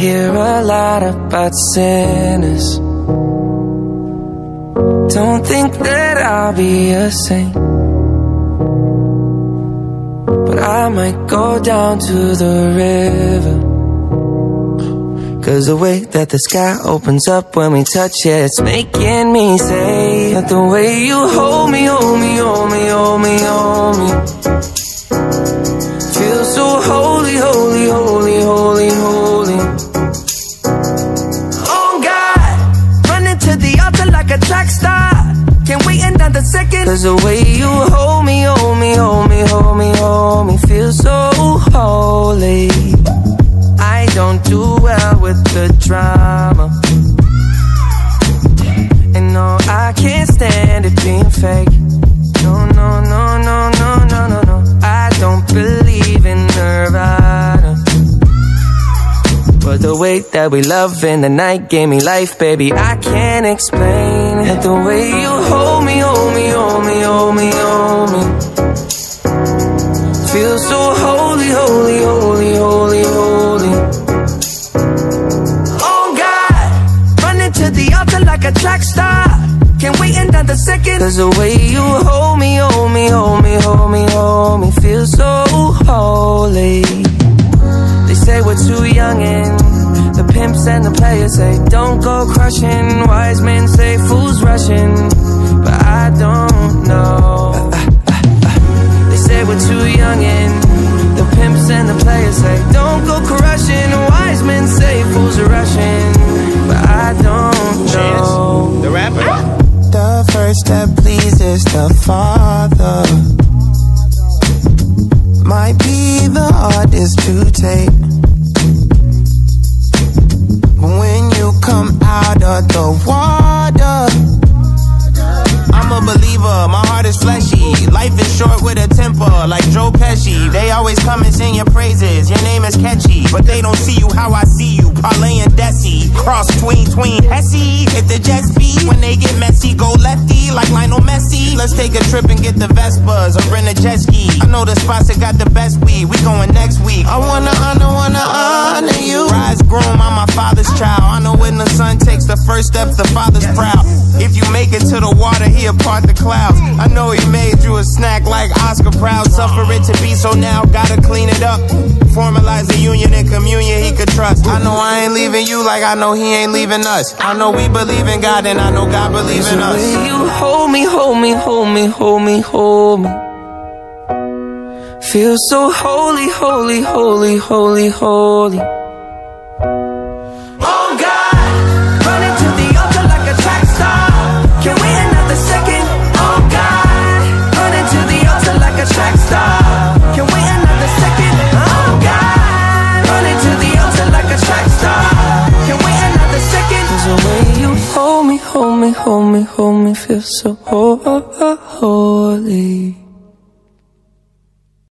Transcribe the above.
hear a lot about sinners. Don't think that I'll be a saint. But I might go down to the river. Cause the way that the sky opens up when we touch it, it's making me say that the way you hold me, hold me, hold me, hold me, hold me. Like a track star. Can't wait another second. Cause the way you hold me, hold me, hold me, hold me, hold me, feel so holy. I don't do well with the drama. And no, I can't stand it being fake. But the way that we love in the night gave me life, baby. I can't explain it. The way you hold me, hold me, hold me, hold me, hold me. Feel so holy, holy, holy, holy, holy. Oh God, running to the altar like a track star. Can't wait another second. Cause the way you hold me, hold me, hold me, hold me, hold me, feel so holy. Pimps and the players say don't go crushing. Wise men say fools rushing, but I don't know. They say we're too young and the pimps and the players say don't go crushing. Wise men say fools are rushing, but I don't know. The rapper. Ah! The first that pleases the Father might be the hardest to take. Is fleshy. Life is short with a temper, like Joe Pesci. They always come and sing your praises, your name is catchy. But they don't see you how I see you, Parlay and Desi. Cross tween, tween, Hesse. Hit the jet speed, when they get messy, go lefty, like Lionel Messi. Let's take a trip and get the Vespas, or rent a jet ski. I know the spots that got the best weed, we going next week. I wanna I wanna uh. Honor you. Rise groom, I'm my father's child. I know when the son takes the first step, the father's proud. If you make it to the water, he'll part the clouds. I know he made you a snack like Oscar Proud. Suffer it to be so now, gotta clean it up. Formalize the union and communion he could trust. I know I ain't leaving you like I know he ain't leaving us. I know we believe in God and I know God believes in us. you hold me, hold me, hold me, hold me, hold me. Feel so holy, holy, holy, holy, holy. Oh God, running to the altar like a track star. Can't wait another second. Oh God, running to the altar like a track star. Can't wait another second. Oh God, running to the altar like a track star. Can't wait another second. 'Cause the way you hold me, hold me, hold me, hold me, feel so holy.